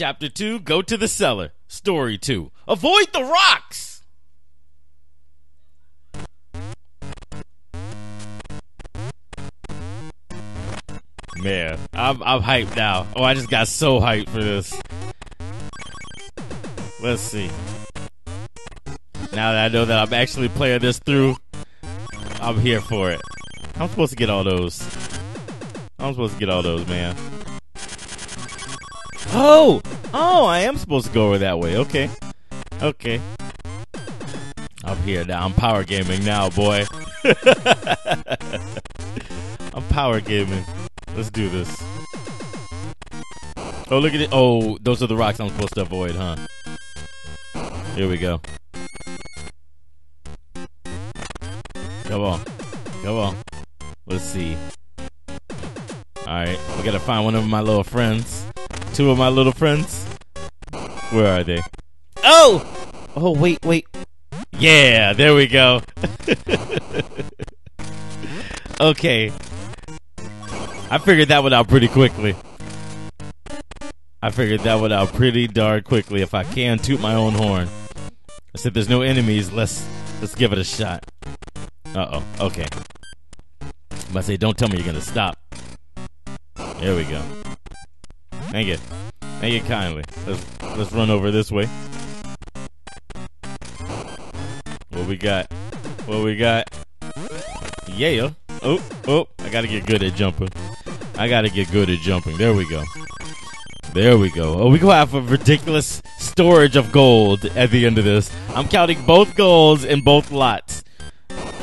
Chapter 2 Go to the Cellar. Story 2 Avoid the Rocks! Man, I'm, I'm hyped now. Oh, I just got so hyped for this. Let's see. Now that I know that I'm actually playing this through, I'm here for it. I'm supposed to get all those. I'm supposed to get all those, man. Oh! Oh, I am supposed to go over that way. Okay. Okay. I'm here now. I'm power gaming now, boy. I'm power gaming. Let's do this. Oh, look at it. Oh, those are the rocks I'm supposed to avoid, huh? Here we go. Come on. Come on. Let's see. Alright, we gotta find one of my little friends. Two of my little friends. Where are they? Oh! Oh, wait, wait. Yeah, there we go. okay. I figured that one out pretty quickly. I figured that one out pretty darn quickly if I can toot my own horn. I said there's no enemies, let's let's give it a shot. Uh oh, okay. I say don't tell me you're gonna stop. There we go. Thank you. Thank you kindly. Let's let's run over this way. What we got? What we got? Yeah. Oh, oh, I gotta get good at jumping. I gotta get good at jumping. There we go. There we go. Oh, we go have a ridiculous storage of gold at the end of this. I'm counting both golds in both lots.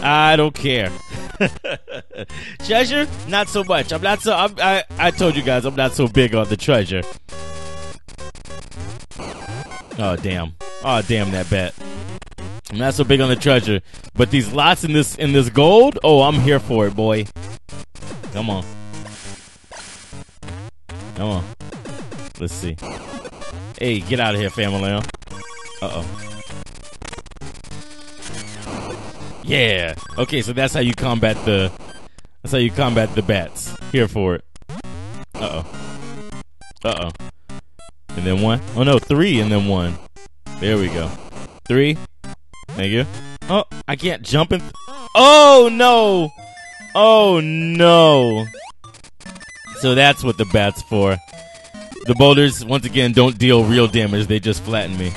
I don't care. treasure, not so much. I'm not so. I'm, I I told you guys I'm not so big on the treasure. Oh damn! Oh damn that bet. I'm not so big on the treasure, but these lots in this in this gold. Oh, I'm here for it, boy. Come on. Come on. Let's see. Hey, get out of here, family. Uh oh. Yeah. Okay, so that's how you combat the. That's how you combat the bats. Here for it. Uh-oh. Uh oh. And then one. Oh no, three and then one. There we go. Three. Thank you. Oh, I can't jump in. Oh no! Oh no! So that's what the bat's for. The boulders, once again, don't deal real damage. They just flatten me.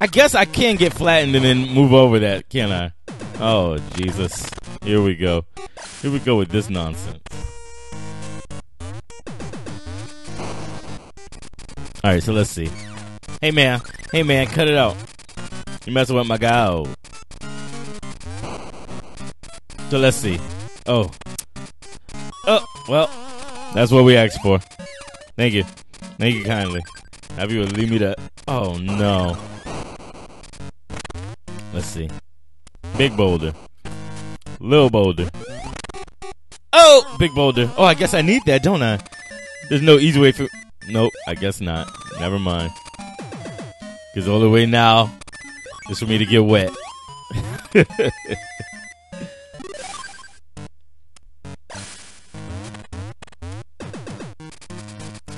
I guess I can get flattened and then move over that, can I? Oh, Jesus. Here we go. Here we go with this nonsense. Alright, so let's see. Hey, man. Hey, man, cut it out. You messing with my guy. Oh. So let's see. Oh. Oh, well, that's what we asked for. Thank you. Thank you kindly. Have you leave me that? Oh, no. Let's see. Big boulder. Little boulder. Oh! Big boulder. Oh, I guess I need that, don't I? There's no easy way for. Nope, I guess not. Never mind. Because all the only way now is for me to get wet.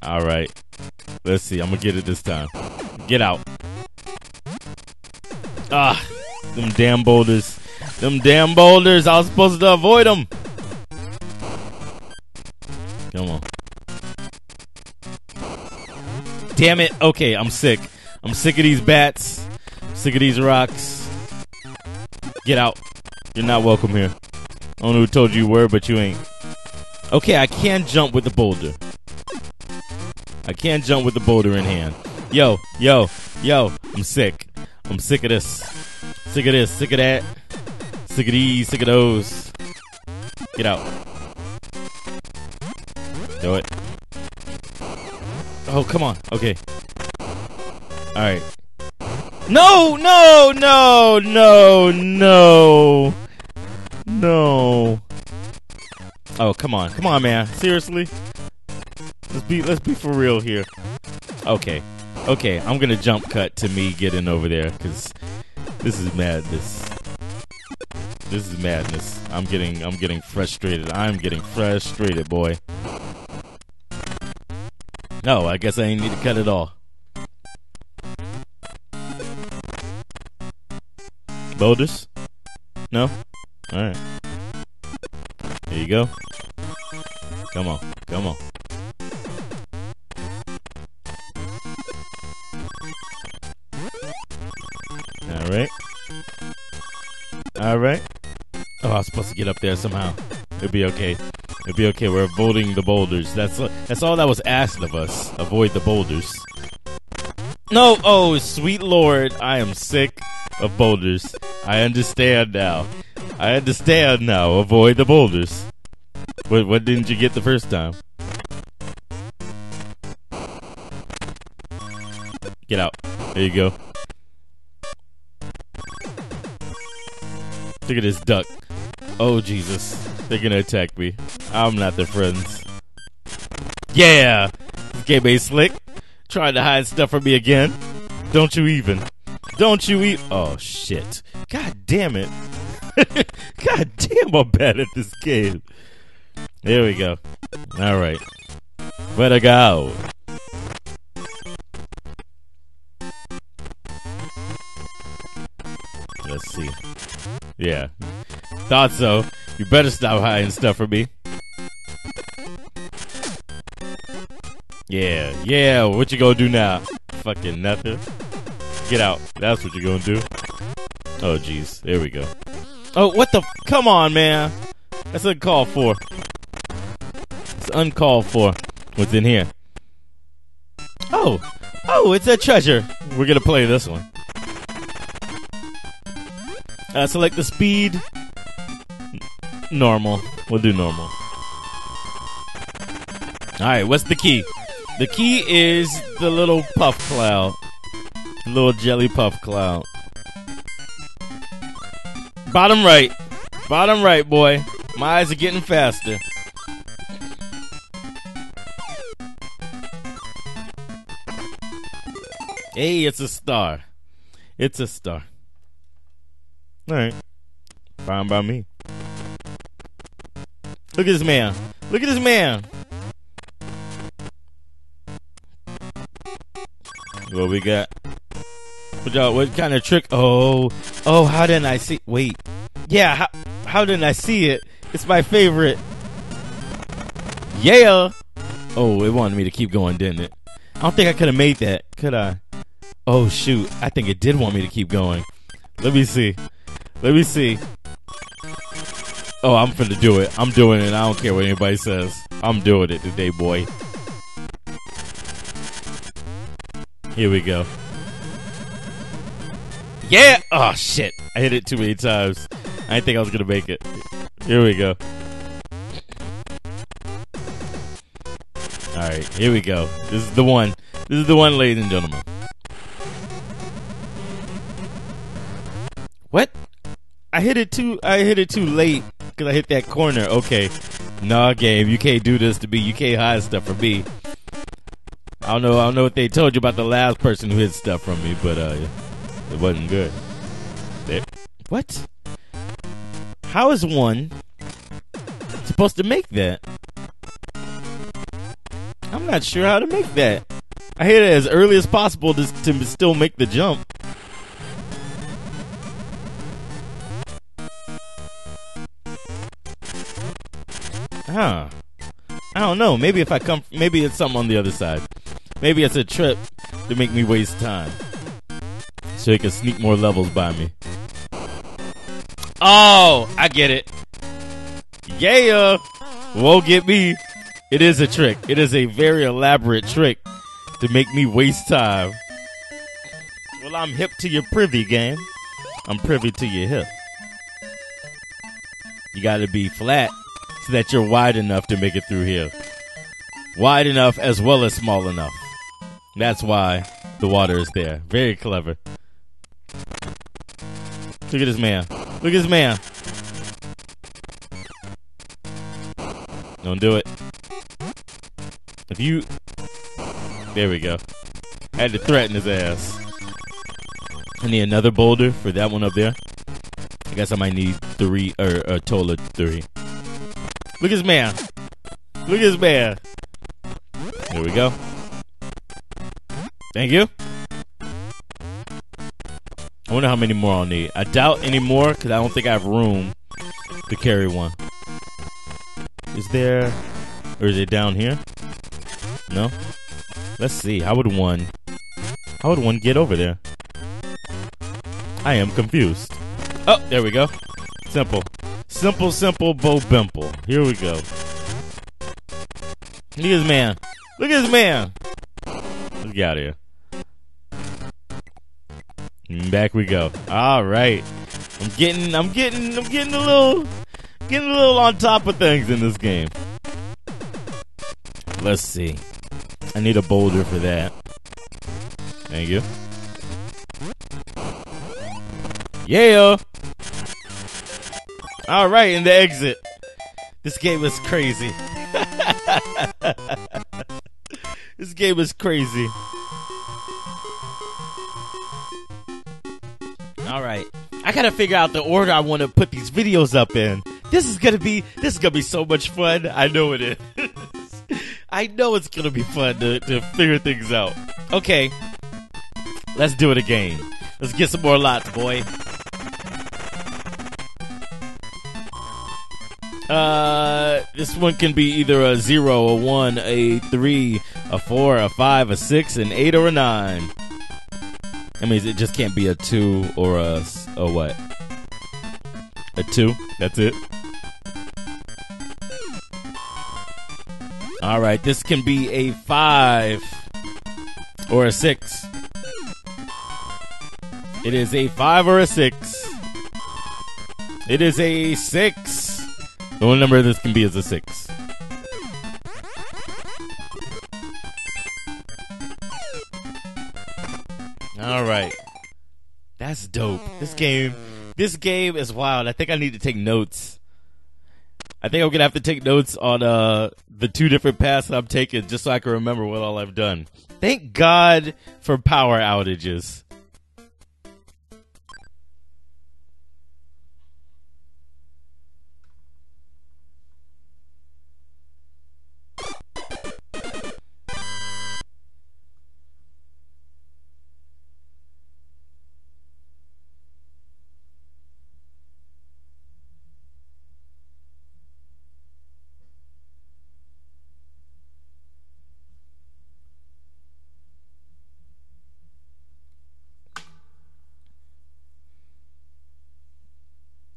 All right. Let's see. I'm going to get it this time. Get out. Ah, them damn boulders. Them damn boulders. I was supposed to avoid them. Damn it. Okay, I'm sick. I'm sick of these bats. sick of these rocks. Get out. You're not welcome here. I don't know who told you you were, but you ain't. Okay, I can jump with the boulder. I can't jump with the boulder in hand. Yo, yo, yo, I'm sick. I'm sick of this. Sick of this, sick of that. Sick of these, sick of those. Get out. Do it. Oh, come on. Okay. Alright. No, no, no, no, no. No. Oh, come on. Come on, man. Seriously? Let's be let's be for real here. Okay. Okay, I'm gonna jump cut to me getting over there because this is madness. This is madness. I'm getting I'm getting frustrated. I'm getting frustrated, boy. No, I guess I ain't need to cut it all. Boulders? No? Alright. Here you go. Come on. Come on. Alright. Alright. Oh, I was supposed to get up there somehow. It'll be okay. It'll be okay. We're avoiding the boulders. That's that's all that was asked of us. Avoid the boulders. No, oh sweet lord, I am sick of boulders. I understand now. I understand now. Avoid the boulders. What what didn't you get the first time? Get out. There you go. Look at this duck. Oh Jesus. They're gonna attack me. I'm not their friends. Yeah! Game ain't slick. Trying to hide stuff from me again. Don't you even. Don't you eat. Oh shit. God damn it. God damn, I'm bad at this game. There we go. Alright. Where to go? Let's see. Yeah. Thought so. You better stop hiding stuff from me. Yeah, yeah, what you gonna do now? Fucking nothing. Get out. That's what you're gonna do. Oh, jeez. There we go. Oh, what the? Come on, man. That's uncalled for. It's uncalled for. What's in here? Oh, oh, it's a treasure. We're gonna play this one. Uh, select the speed. Normal. We'll do normal. All right, what's the key? The key is the little puff cloud. Little jelly puff cloud. Bottom right. Bottom right, boy. My eyes are getting faster. Hey, it's a star. It's a star. All right. Fine by me. Look at this man. Look at this man. What we got? What, y'all, what kind of trick? Oh, oh, how didn't I see? Wait. Yeah, how, how didn't I see it? It's my favorite. Yeah. Oh, it wanted me to keep going, didn't it? I don't think I could have made that, could I? Oh, shoot. I think it did want me to keep going. Let me see. Let me see. Oh, I'm finna do it. I'm doing it. I don't care what anybody says. I'm doing it today, boy. Here we go. Yeah! Oh, shit. I hit it too many times. I didn't think I was gonna make it. Here we go. Alright, here we go. This is the one. This is the one, ladies and gentlemen. What? I hit it too. I hit it too late because I hit that corner. Okay, nah, game. You can't do this to me. You can't hide stuff from me. I don't know. I don't know what they told you about the last person who hid stuff from me, but uh, it wasn't good. There. What? How is one supposed to make that? I'm not sure how to make that. I hit it as early as possible to, to still make the jump. Huh. I don't know. Maybe if I come, maybe it's something on the other side. Maybe it's a trip to make me waste time. So he can sneak more levels by me. Oh, I get it. Yeah. Won't get me. It is a trick. It is a very elaborate trick to make me waste time. Well, I'm hip to your privy game. I'm privy to your hip. You gotta be flat that you're wide enough to make it through here. Wide enough as well as small enough. That's why the water is there. Very clever. Look at this man. Look at this man. Don't do it. If you. There we go. I had to threaten his ass. I need another boulder for that one up there. I guess I might need three, or a total of three. Look at this man. Look at this man. There we go. Thank you. I wonder how many more I'll need. I doubt any more because I don't think I have room to carry one. Is there, or is it down here? No. Let's see. How would one? How would one get over there? I am confused. Oh, there we go. Simple. Simple, simple, Bo Bimple. Here we go. Look at this man. Look at this man. Let's get out of here. And back we go. All right. I'm getting, I'm getting, I'm getting a little, getting a little on top of things in this game. Let's see. I need a boulder for that. Thank you. Yeah. All right, in the exit. This game is crazy. this game is crazy. All right. I gotta figure out the order I want to put these videos up in. This is gonna be this is gonna be so much fun. I know it is. I know it's gonna be fun to, to figure things out. Okay. Let's do it again. Let's get some more lots, boy. Uh, this one can be either a zero, a one, a three, a four, a five, a six, an eight, or a nine. I mean, it just can't be a two or a, a what? A two. That's it. All right, this can be a five or a six. It is a five or a six. It is a six. The only number this can be is a six. All right. That's dope. This game, this game is wild. I think I need to take notes. I think I'm gonna have to take notes on uh the two different paths that I'm taking just so I can remember what all I've done. Thank God for power outages.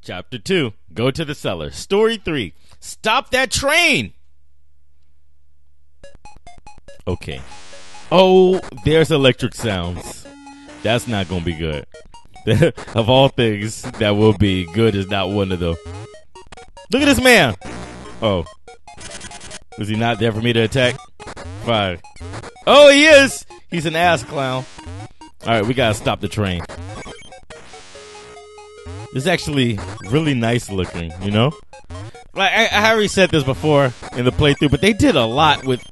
Chapter 2 Go to the cellar. Story 3 Stop that train! Okay. Oh, there's electric sounds. That's not to be good. of all things that will be, good is not one of them. Look at this man! Oh. Is he not there for me to attack? Fine. Oh, he is! He's an ass clown. Alright, we gotta stop the train. It's actually really nice looking, you know? Like I, I already said this before in the playthrough, but they did a lot with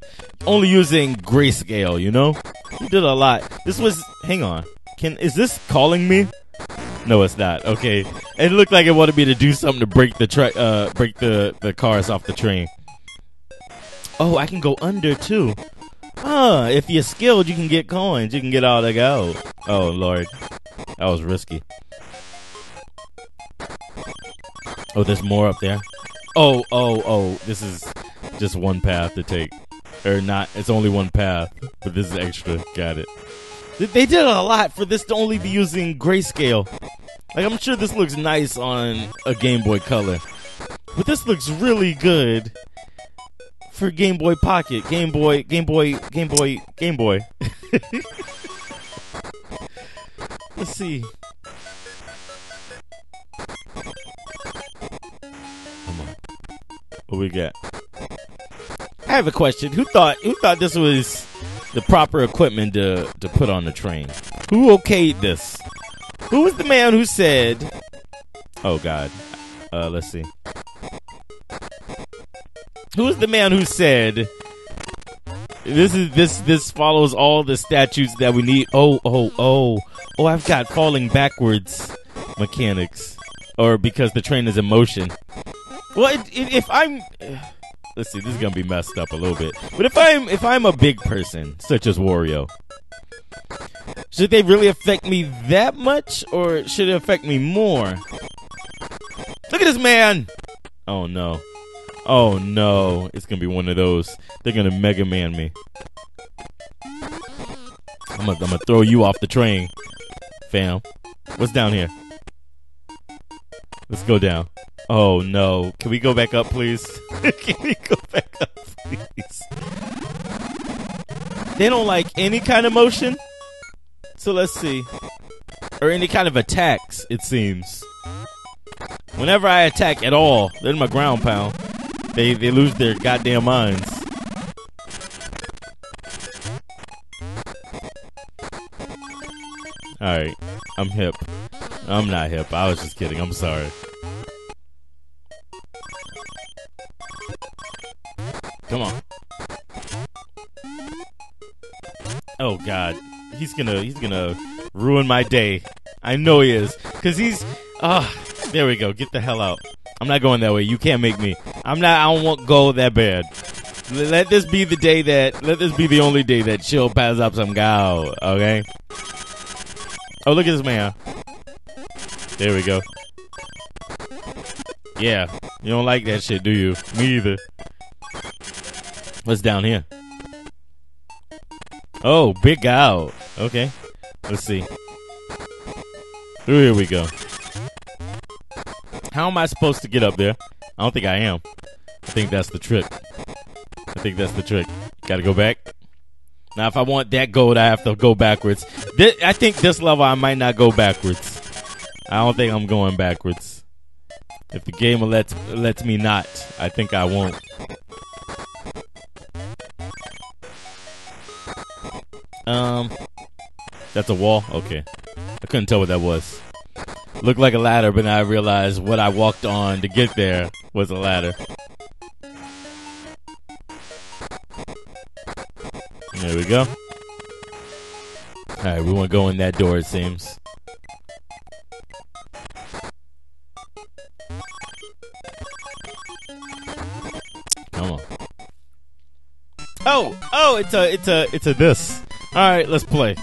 only using grayscale, you know? They did a lot. This was hang on. Can is this calling me? No, it's not. Okay. It looked like it wanted me to do something to break the tra- uh break the, the cars off the train. Oh, I can go under too. Huh, if you're skilled you can get coins. You can get all the gold. Oh lord. That was risky. Oh, there's more up there. Oh, oh, oh. This is just one path to take. Or not. It's only one path. But this is extra. Got it. They did a lot for this to only be using grayscale. Like, I'm sure this looks nice on a Game Boy Color. But this looks really good for Game Boy Pocket. Game Boy, Game Boy, Game Boy, Game Boy. Let's see. What we got? I have a question. Who thought who thought this was the proper equipment to to put on the train? Who okayed this? Who was the man who said? Oh God. Uh, let's see. Who was the man who said? This is this this follows all the statutes that we need. Oh oh oh oh! I've got falling backwards mechanics, or because the train is in motion. Well, it, it, if I'm, let's see, this is gonna be messed up a little bit. But if I'm if I'm a big person such as Wario, Should they really affect me that much, or should it affect me more? Look at this man! Oh no. Oh no. It's gonna be one of those. They're gonna Mega Man me. I'm gonna, I'm gonna throw you off the train, fam. What's down here? Let's go down. Oh no. Can we go back up, please? Can we go back up, please? They don't like any kind of motion. So let's see. Or any kind of attacks, it seems. Whenever I attack at all, they're my ground pound. They they lose their goddamn minds. Alright. I'm hip. I'm not hip. I was just kidding. I'm sorry. Come on. Oh god. He's gonna he's gonna ruin my day. I know he is. Cause he's ah oh, there we go. Get the hell out. I'm not going that way. You can't make me. I'm not I don't want go that bad. Let this be the day that let this be the only day that she'll pass up some gal, okay? Oh look at this man. There we go. Yeah. You don't like that shit, do you? Me either. What's down here? Oh, big out. Okay. Let's see. Here we go. How am I supposed to get up there? I don't think I am. I think that's the trick. I think that's the trick. Gotta go back. Now, if I want that gold, I have to go backwards. This, I think this level, I might not go backwards. I don't think I'm going backwards. If the game lets lets me not, I think I won't. Um, that's a wall. Okay, I couldn't tell what that was. Looked like a ladder, but now I realized what I walked on to get there was a ladder. There we go. Alright, we want to go in that door, it seems. Come on. Oh, oh, it's a, it's a, it's a this. All right, let's play.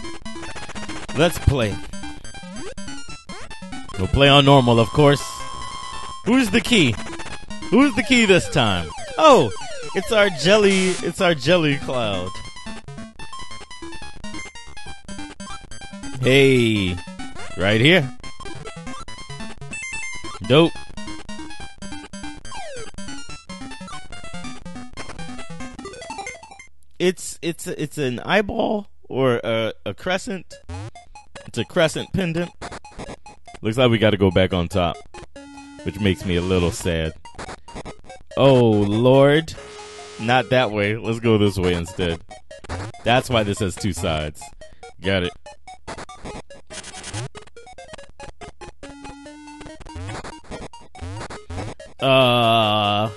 Let's play. We'll play on normal, of course. Who's the key? Who's the key this time? Oh, it's our jelly. It's our jelly cloud. Hey, right here. Dope. It's it's it's an eyeball or a, a crescent. It's a crescent pendant. Looks like we got to go back on top, which makes me a little sad. Oh lord, not that way. Let's go this way instead. That's why this has two sides. Got it. Uh,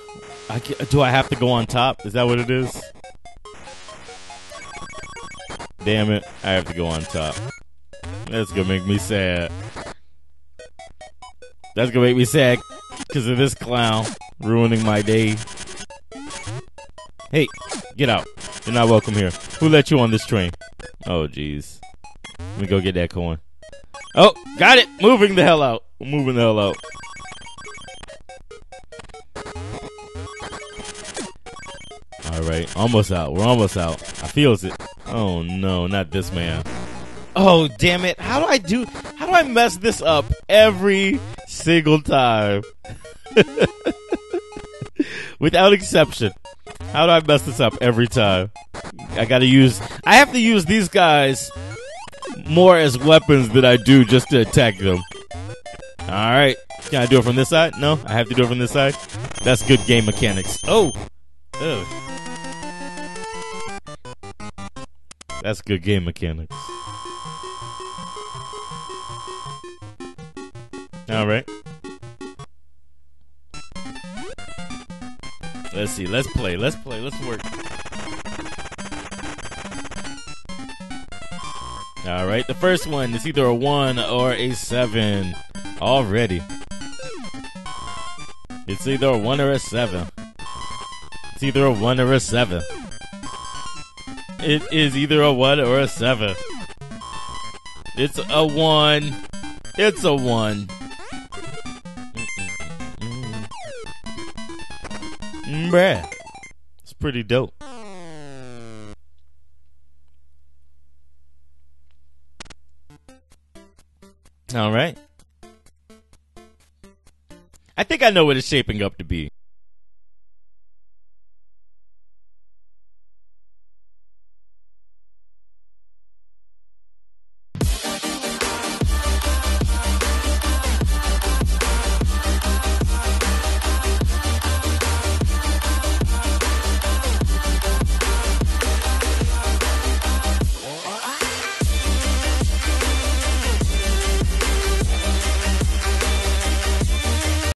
I, do I have to go on top? Is that what it is? Damn it, I have to go on top. That's gonna make me sad. That's gonna make me sad because of this clown ruining my day. Hey, get out. You're not welcome here. Who let you on this train? Oh, jeez. Let me go get that coin. Oh, got it. Moving the hell out. Moving the hell out. All right, almost out. We're almost out. I feels it. Oh no, not this man. Oh damn it! How do I do? How do I mess this up every single time? Without exception. How do I mess this up every time? I gotta use. I have to use these guys more as weapons than I do just to attack them. All right. Can I do it from this side? No, I have to do it from this side. That's good game mechanics. Oh. Ugh. That's good game mechanics. All right. Let's see. Let's play. Let's play. Let's work. All right. The first one is either a 1 or a 7. Already. It's either a 1 or a 7. It's either a 1 or a 7. It is either a 1 or a 7. It's a one. It's a one. Bruh. It's pretty dope. All right. I think I know what it's shaping up to be.